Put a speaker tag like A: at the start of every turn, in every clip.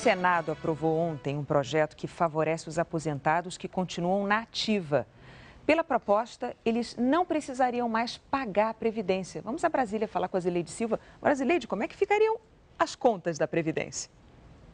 A: Senado aprovou ontem um projeto que favorece os aposentados que continuam na ativa. Pela proposta, eles não precisariam mais pagar a Previdência. Vamos a Brasília falar com a Zileide Silva. Brasileide, como é que ficariam as contas da Previdência?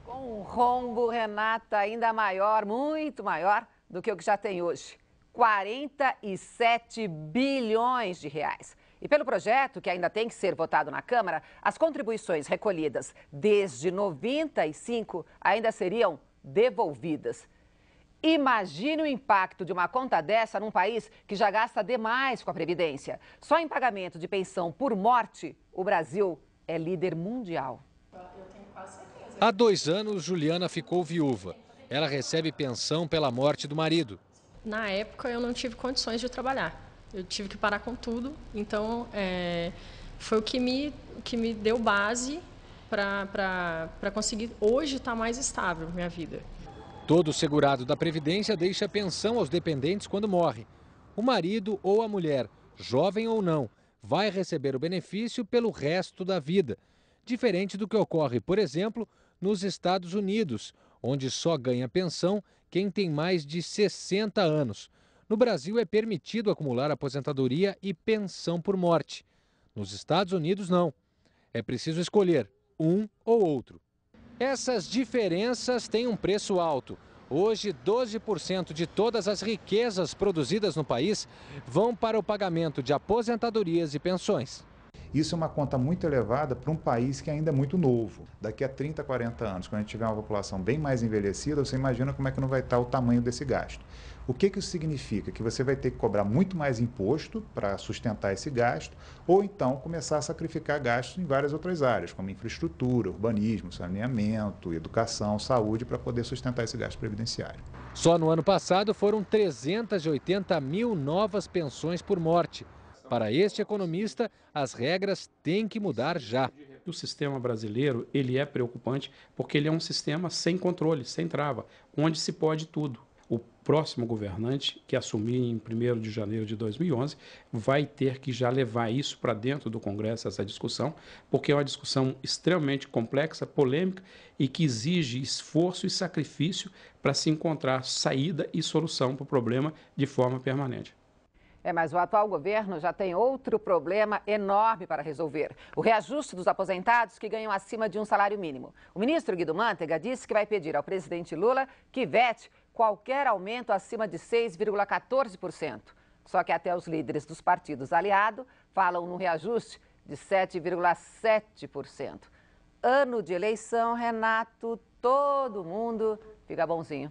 B: Com um rombo, Renata, ainda maior, muito maior do que o que já tem hoje. 47 bilhões de reais. E pelo projeto, que ainda tem que ser votado na Câmara, as contribuições recolhidas desde 95 ainda seriam devolvidas. Imagine o impacto de uma conta dessa num país que já gasta demais com a Previdência. Só em pagamento de pensão por morte, o Brasil é líder mundial.
C: Há dois anos, Juliana ficou viúva. Ela recebe pensão pela morte do marido.
D: Na época, eu não tive condições de trabalhar. Eu tive que parar com tudo. Então, é, foi o que me, que me deu base para conseguir hoje estar tá mais estável minha vida.
C: Todo segurado da Previdência deixa pensão aos dependentes quando morre. O marido ou a mulher, jovem ou não, vai receber o benefício pelo resto da vida. Diferente do que ocorre, por exemplo, nos Estados Unidos, onde só ganha pensão quem tem mais de 60 anos. No Brasil é permitido acumular aposentadoria e pensão por morte. Nos Estados Unidos, não. É preciso escolher um ou outro. Essas diferenças têm um preço alto. Hoje, 12% de todas as riquezas produzidas no país vão para o pagamento de aposentadorias e pensões.
E: Isso é uma conta muito elevada para um país que ainda é muito novo. Daqui a 30, 40 anos, quando a gente tiver uma população bem mais envelhecida, você imagina como é que não vai estar o tamanho desse gasto. O que, que isso significa? Que você vai ter que cobrar muito mais imposto para sustentar esse gasto, ou então começar a sacrificar gastos em várias outras áreas, como infraestrutura, urbanismo, saneamento, educação, saúde, para poder sustentar esse gasto previdenciário.
C: Só no ano passado foram 380 mil novas pensões por morte. Para este economista, as regras têm que mudar já.
F: O sistema brasileiro ele é preocupante porque ele é um sistema sem controle, sem trava, onde se pode tudo o próximo governante, que assumir em 1 de janeiro de 2011, vai ter que já levar isso para dentro do Congresso, essa discussão, porque é uma discussão extremamente complexa, polêmica e que exige esforço e sacrifício para se encontrar saída e solução para o problema de forma permanente.
B: É, mas o atual governo já tem outro problema enorme para resolver: o reajuste dos aposentados que ganham acima de um salário mínimo. O ministro Guido Mantega disse que vai pedir ao presidente Lula que vete qualquer aumento acima de 6,14%. Só que até os líderes dos partidos aliados falam no reajuste de 7,7%. Ano de eleição, Renato, todo mundo fica bonzinho.